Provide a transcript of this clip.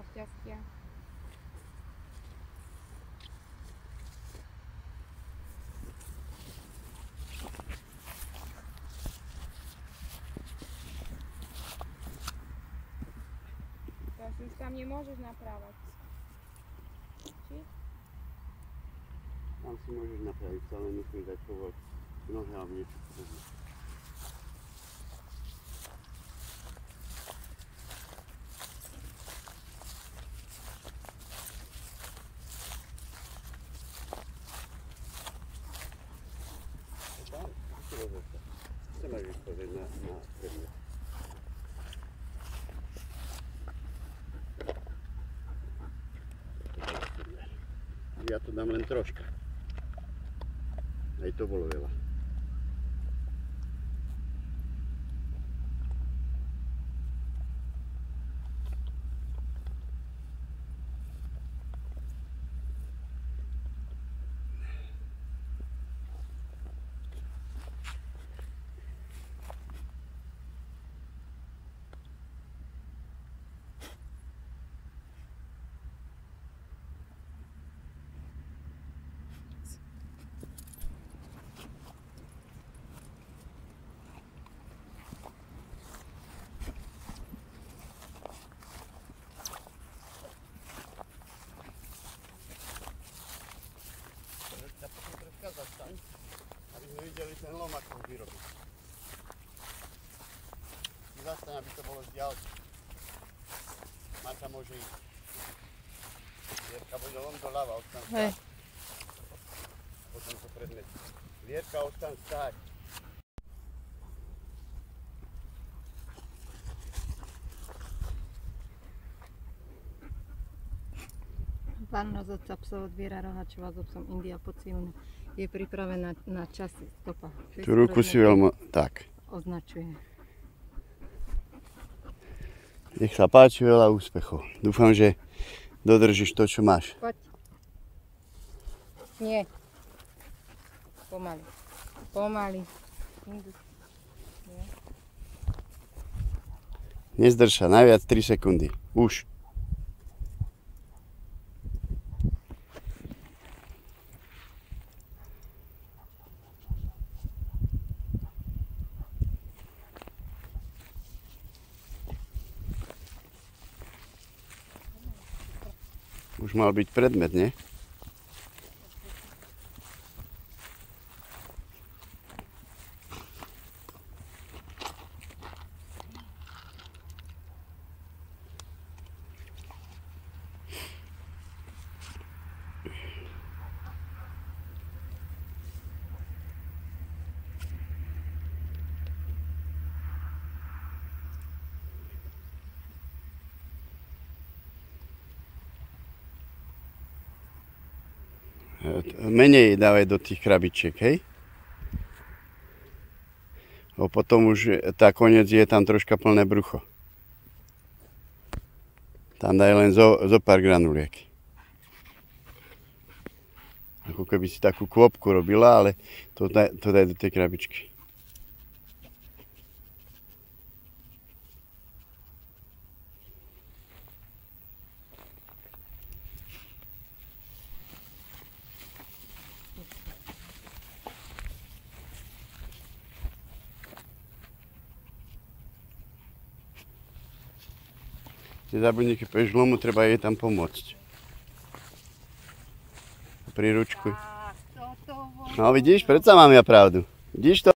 Saftiaskia. Teraz już tam nie możesz naprawiać. Tam się możesz naprawić, wcale nie dać powrót. powoli. Nocha mnie przychodzi. Ja to dám len troška. Aj to bolo veľa. Ja potom zastaň, aby sme videli ten lom, ako ho vyrobiť. Zastaň, aby to bolo z ďalky. Maťa môže ísť. Vierka, bude lom doľava, ostan stáť. Potom to predmet. Vierka, ostan stáť. Panna z otca psov od Viera Rohačová s otcom India Pocilna je pripravená na časy stopa. Tú ruku si veľmi... Tak. Označuje. Nech sa páči, veľa úspechov. Dúfam, že dodržíš to, čo máš. Poď. Nie. Pomaly. Pomaly. Nezdrž sa, najviac 3 sekundy. Už. Už mal byť predmet, nie? Menej dávaj do tých krabičiek, hej? Lebo potom už tá koniec je tam troška plné brucho. Tam daj len zo, zo pár granuliek. Ako keby si takú kôpku robila, ale to daj, to daj do tej krabičky. Nezabudni, keď pôjdeš lomu, treba jej tam pomôcť. Pri ručku. No vidíš, predsa mám ja pravdu. Vidíš to?